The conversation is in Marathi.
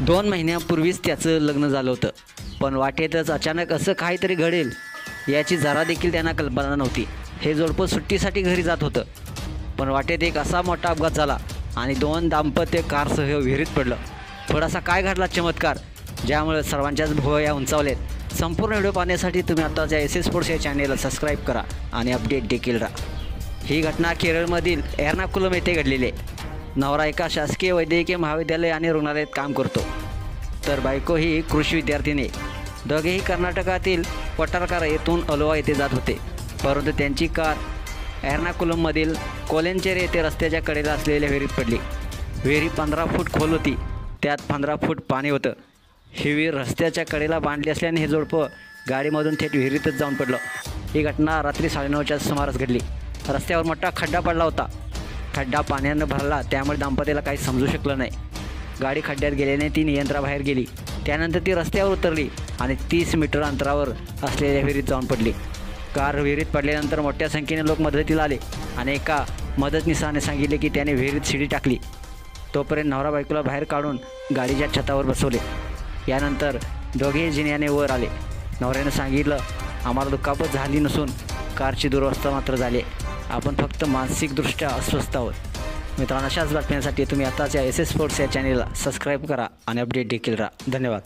दोन महिन्यापूर्वीच त्याचं लग्न झालं होतं. पण वाटेतच अचानक असं काहीतरी घडेल याची जरा देखील त्यांना कल्पना नव्हती. हे जोडपं सुट्टीसाठी घरी जात होतं. पण वाटेत एक असा मोठा अपघात झाला आणि दोन दाम्पत्य कारसह विहिरीत पडलं. थोडासा काय घडला चमत्कार ज्यामुळे सर्वांच्याच भुवया उंचावलेत. संपूर्ण व्हिडिओ पाहण्यासाठी तुम्ही आत्ताच्या एस एस स्पोर्ट्स या चॅनेलला सबस्क्राईब करा आणि अपडेट देखील राहा. ही घटना केरळमधील एर्नाकुलम येथे घडलेली आहे. नवरा एका शासकीय वैद्यकीय महाविद्यालय आणि रुग्णालयात काम करतो. तर बायको ही कृषी विद्यार्थिनी. दोघेही कर्नाटकातील पटारकारा येथून अलोवा येथे जात होते. परंतु त्यांची कार एर्नाकुलममधील कोलेंचेरे येथे रस्त्याच्या कडेला असलेल्या विहिरीत पडली. विहिरी पंधरा फूट खोल होती. त्यात पंधरा फूट पाणी होतं. ही विहीर रस्त्याच्या कडेला बांधली असल्याने हे जोडपं गाडीमधून थेट विहिरीतच जाऊन पडलं. ही घटना रात्री साडेनऊच्या सुमारास घडली. रस्त्यावर मोठा खड्डा पडला होता. खड्डा पाण्यानं भरला त्यामुळे दाम्पत्याला काही समजू शकलं नाही. गाडी खड्ड्यात गेल्याने ती नियंत्राबाहेर गेली. त्यानंतर ती रस्त्यावर उतरली आणि तीस मीटर अंतरावर असलेल्या विहिरीत जाऊन पडली. कार विहिरीत पडल्यानंतर मोठ्या संख्येने लोक मदतीला आले आणि एका मदतनीसाने सांगितले की त्याने विहिरीत शिडी टाकली. तोपर्यंत नवरा बायकोला बाहेर काढून गाडीच्या छतावर बसवले. यानंतर दोघेही जिन्याने वर आले. नवऱ्यानं सांगितलं आम्हाला दुखापत झाली नसून कारची दुरवस्था मात्र झाली आहे. आपण फक्त मानसिकदृष्ट्या अस्वस्थ आहोत. मित्रांनो अशाच बातम्यांसाठी तुम्ही आताच्या एस एस स्पोर्ट्स या चॅनेलला सबस्क्राईब करा आणि अपडेट देखील राहा. धन्यवाद.